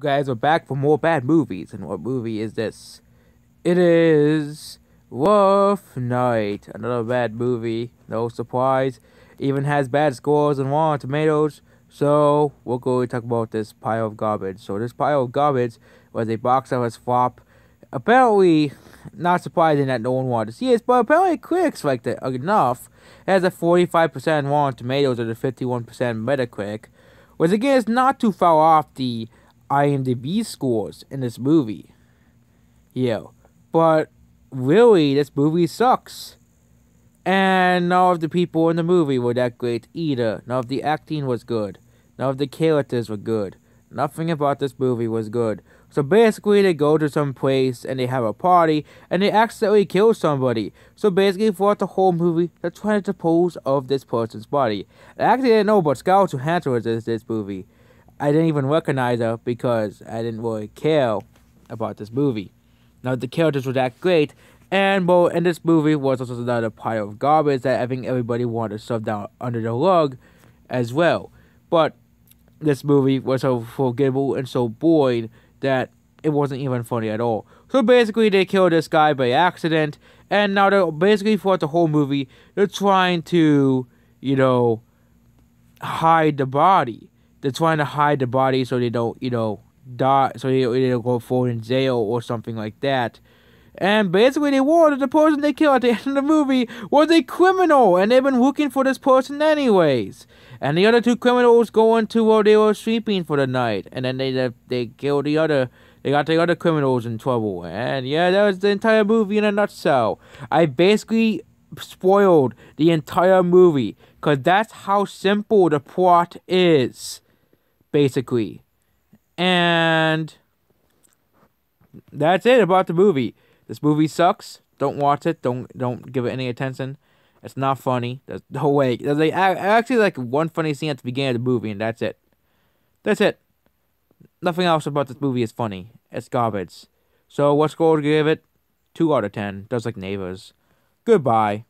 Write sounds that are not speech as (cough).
guys, we're back for more bad movies. And what movie is this? It is Rough Night. Another bad movie. No surprise. Even has bad scores on Rotten Tomatoes. So, we're going to talk about this pile of garbage. So, this pile of garbage was a box office flop. Apparently, not surprising that no one wanted to see it, but apparently critics liked it enough. It has a 45% Rotten Tomatoes and a 51% Metacritic. Which again is not too far off the IMDb scores in this movie. Yeah. But really, this movie sucks. And none of the people in the movie were that great either. None of the acting was good. None of the characters were good. Nothing about this movie was good. So basically, they go to some place and they have a party and they accidentally kill somebody. So basically, throughout the whole movie, they're trying to dispose of this person's body. I actually didn't know about Johansson was in this movie. I didn't even recognize her because I didn't really care about this movie. Now the characters were that great, and well, in this movie was also another pile of garbage that I think everybody wanted to shove down under the rug, as well. But this movie was so forgettable and so boring that it wasn't even funny at all. So basically, they killed this guy by accident, and now they're basically throughout the whole movie, they're trying to, you know, hide the body they're trying to hide the body so they don't, you know, die, so they, they don't go forward in jail or something like that. And basically, they warned that the person they killed at the (laughs) end of the movie was a criminal, and they've been looking for this person anyways. And the other two criminals go into where they were sleeping for the night, and then they they, they killed the other. They got the other criminals in trouble, and yeah, that was the entire movie in a nutshell. I basically spoiled the entire movie, cause that's how simple the plot is basically. And that's it about the movie. This movie sucks. Don't watch it. Don't don't give it any attention. It's not funny. There's no way. There's like actually like one funny scene at the beginning of the movie, and that's it. That's it. Nothing else about this movie is funny. It's garbage. So what score to give it? Two out of ten. Just like neighbors. Goodbye.